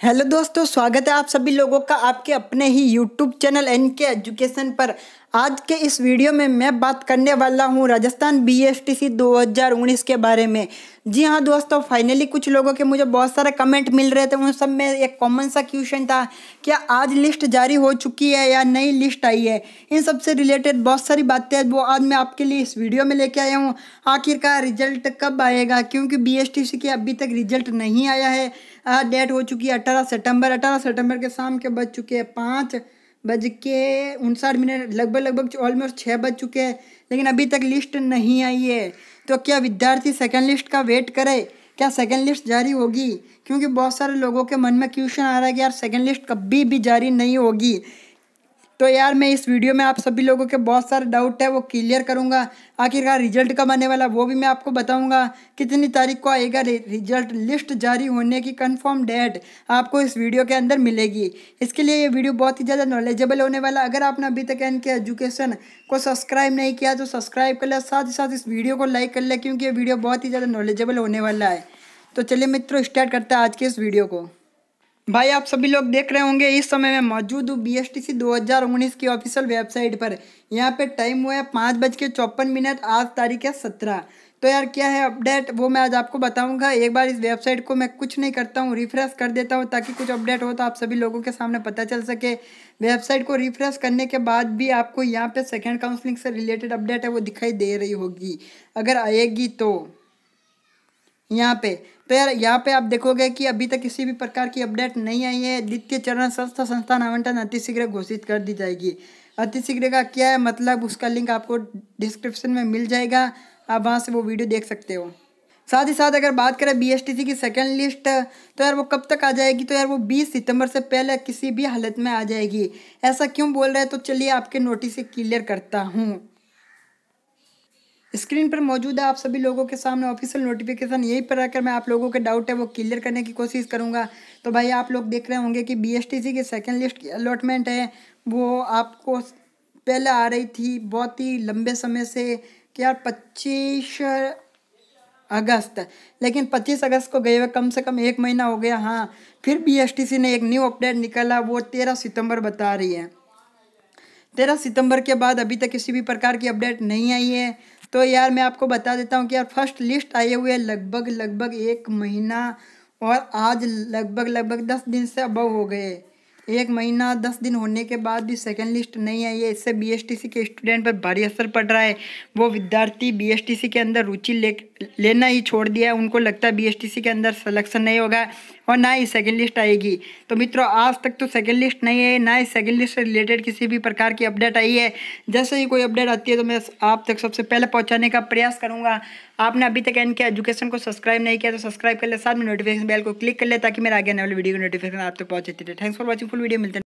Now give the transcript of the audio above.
Hello दोस्तों, स्वागत है आप सभी लोगों का आपके अपने ही YouTube channel N K education पर। आज के इस वीडियो में मैं बात करने वाला हूँ Rajasthan B S T C दो हज़ार उन्नीस के बारे में। जी हाँ दोस्तों फाइनली कुछ लोगों के मुझे बहुत सारे कमेंट मिल रहे थे, उन सब में एक कॉमन सा क्वेश्चन था, क्या आज लिस्ट जारी हो चुकी है या नई लिस्ट आई है? इन सबसे रिलेटेड बहुत सारी बातें, वो आज मैं आपके लिए इस वीडियो में लेके आया हूँ। आखिरकार रिज़ल्ट कब आएगा? क्योंकि बी के अभी तक रिज़ल्ट नहीं आया है। डेट हो चुकी है अठारह सितंबर। अठारह सितंबर के शाम के बज चुके हैं पाँच बज के उनसाठ मिनट। लगभग लगभग ऑलमोस्ट छः बज चुके हैं, लेकिन अभी तक लिस्ट नहीं आई है। तो क्या विद्यार्थी सेकेंड लिस्ट का वेट करे? क्या सेकेंड लिस्ट जारी होगी? क्योंकि बहुत सारे लोगों के मन में क्वेश्चन आ रहा है कि यार सेकेंड लिस्ट कभी भी जारी नहीं होगी। तो यार मैं इस वीडियो में आप सभी लोगों के बहुत सारे डाउट है, वो क्लियर करूँगा। आखिरकार रिज़ल्ट कब आने वाला, वो भी मैं आपको बताऊँगा। कितनी तारीख को आएगा रिज़ल्ट लिस्ट जारी होने की कंफर्म डेट आपको इस वीडियो के अंदर मिलेगी। इसके लिए ये वीडियो बहुत ही ज़्यादा नॉलेजेबल होने वाला। अगर आपने अभी तक इनके एजुकेशन को सब्सक्राइब नहीं किया तो सब्सक्राइब कर ले साथ ही साथ इस वीडियो को लाइक कर ले क्योंकि ये वीडियो बहुत ही ज़्यादा नॉलेजेबल होने वाला है। तो चलिए मित्रों स्टार्ट करते हैं आज के इस वीडियो को। भाई, आप सभी लोग देख रहे होंगे, इस समय मैं मौजूद हूँ बी एस टी सी दो हज़ार उन्नीस की ऑफिशियल वेबसाइट पर। यहाँ पे टाइम हुआ है पाँच बज के चौपन मिनट, आज तारीख है सत्रह। तो यार, क्या है अपडेट? वो मैं आज आपको बताऊँगा। एक बार इस वेबसाइट को मैं कुछ नहीं करता हूँ, रिफ्रेश कर देता हूँ ताकि कुछ अपडेट हो तो आप सभी लोगों के सामने पता चल सके। वेबसाइट को रिफ्रेश करने के बाद भी आपको यहाँ पे सेकेंड काउंसलिंग से रिलेटेड अपडेट है, वो दिखाई दे रही होगी। अगर आएगी तो। यहाँ पे। तो यार, यहाँ पे आप देखोगे कि अभी तक किसी भी प्रकार की अपडेट नहीं आई है। द्वितीय चरण संस्था, संस्थान आवंटन अतिशीघ्र घोषित कर दी जाएगी। अतिशीघ्र का क्या है? मतलब उसका लिंक आपको डिस्क्रिप्शन में मिल जाएगा। आप वहाँ से वो वीडियो देख सकते हो। साथ ही साथ अगर बात करें बीएसटीसी की सेकेंड लिस्ट तो यार वो कब तक आ जाएगी? तो यार वो 20 सितंबर से पहले किसी भी हालत में आ जाएगी। ऐसा क्यों बोल रहे हैं? तो चलिए आपके नोटिस क्लियर करता हूँ। स्क्रीन पर मौजूद है, आप सभी लोगों के सामने ऑफिशियल नोटिफिकेशन यही पर आकर मैं आप लोगों के डाउट है, वो क्लियर करने की कोशिश करूँगा। तो भाई, आप लोग देख रहे होंगे कि बी की सेकेंड लिस्ट की अलॉटमेंट है। वो आपको पहले आ रही थी बहुत ही लंबे समय से कि यार पच्चीस अगस्त, लेकिन 25 अगस्त को गए हुए कम से कम एक महीना हो गया हाँ। फिर BSTC ने एक न्यू अपडेट निकाला, वो तेरह सितंबर बता रही है। तेरह सितंबर के बाद अभी तक किसी भी प्रकार की अपडेट नहीं आई है। तो यार मैं आपको बता देता हूँ कि यार फ़र्स्ट लिस्ट आए हुए लगभग लगभग एक महीना और आज लगभग लगभग दस दिन से अबव हो गए। एक महीना, दस दिन होने के बाद भी सेकेंड लिस्ट नहीं आई है। इससे बीएसटीसी के स्टूडेंट पर भारी असर पड़ रहा है। वो विद्यार्थी बीएसटीसी के अंदर रुचि ले, लेना ही छोड़ दिया है। उनको लगता है बीएसटीसी के अंदर सिलेक्शन नहीं होगा और ना ही सेकेंड लिस्ट आएगी। तो मित्रों, आज तक तो सेकेंड लिस्ट नहीं है ना ही सेकेंड लिस्ट से रिलेटेड किसी भी प्रकार की अपडेट आई है। जैसे ही कोई अपडेट आती है तो मैं आप तक सबसे पहले पहुँचाने का प्रयास करूँगा। आपने अभी तक इनके एजुकेशन को सब्सक्राइब नहीं किया तो सब्सक्राइब कर ले। साथ में नोटिफिकेशन बेल को क्लिक कर ले, ताकि मेरे आगे आने वाली वीडियो की नोटिफिकेशन आप तक पहुँचती है थैंक्स फॉर वॉचिंग वीडियो मिलते हैं।